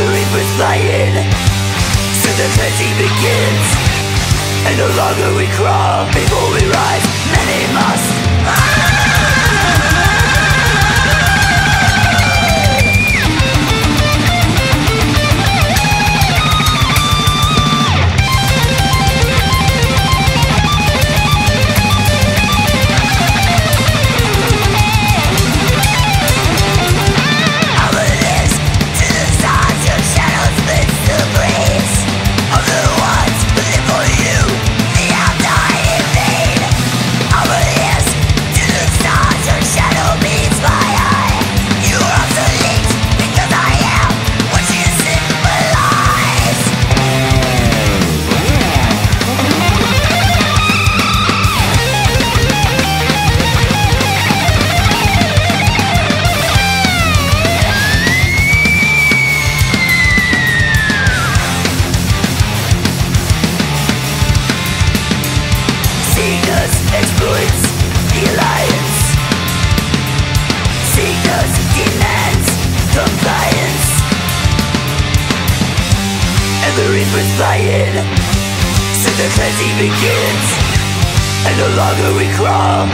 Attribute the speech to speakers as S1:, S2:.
S1: the reaper's flying so the plenty begins And the longer we crawl before we run. exploits the alliance Cygnus demand compliance. And the reapers buy in So the cleansing begins. And no longer we crawl